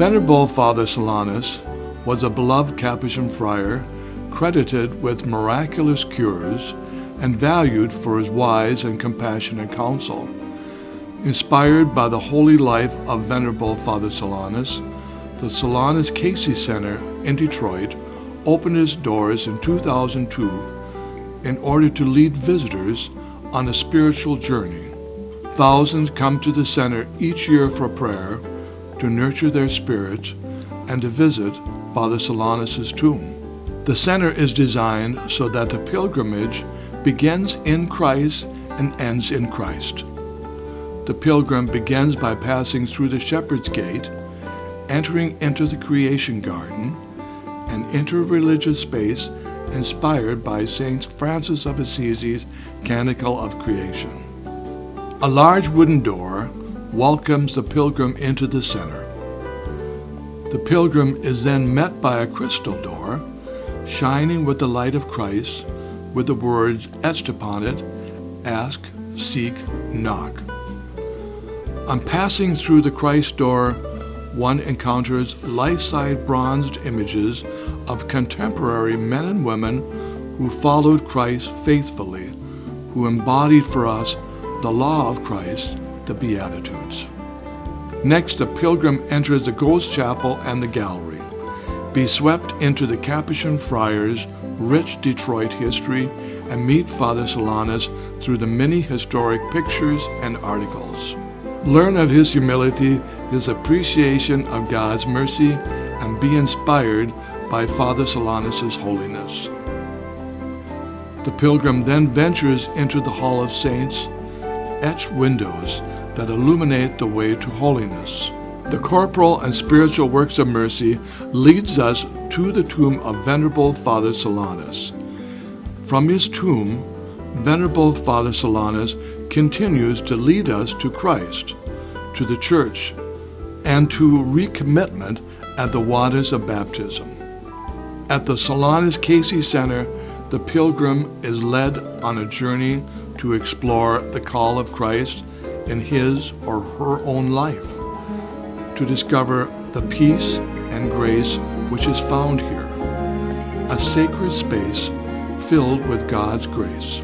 Venerable Father Solanus was a beloved Capuchin friar credited with miraculous cures and valued for his wise and compassionate counsel. Inspired by the holy life of Venerable Father Solanus, the Solanus Casey Center in Detroit opened its doors in 2002 in order to lead visitors on a spiritual journey. Thousands come to the center each year for prayer, to nurture their spirits, and to visit Father Solanus' tomb. The center is designed so that the pilgrimage begins in Christ and ends in Christ. The pilgrim begins by passing through the Shepherd's Gate, entering into the creation garden, an interreligious space inspired by St. Francis of Assisi's Canticle of Creation. A large wooden door welcomes the pilgrim into the center. The pilgrim is then met by a crystal door, shining with the light of Christ, with the words etched upon it, ask, seek, knock. On passing through the Christ door, one encounters life-size bronzed images of contemporary men and women who followed Christ faithfully, who embodied for us the law of Christ, the Beatitudes. Next, the pilgrim enters the Ghost Chapel and the gallery. Be swept into the Capuchin Friars' rich Detroit history and meet Father Solanus through the many historic pictures and articles. Learn of his humility, his appreciation of God's mercy, and be inspired by Father Solanus' holiness. The pilgrim then ventures into the Hall of Saints, etched windows that illuminate the way to holiness. The corporal and spiritual works of mercy leads us to the tomb of Venerable Father Solanus. From his tomb, Venerable Father Solanus continues to lead us to Christ, to the Church, and to recommitment at the waters of baptism. At the Solanus Casey Center, the pilgrim is led on a journey to explore the call of Christ in his or her own life, to discover the peace and grace which is found here, a sacred space filled with God's grace.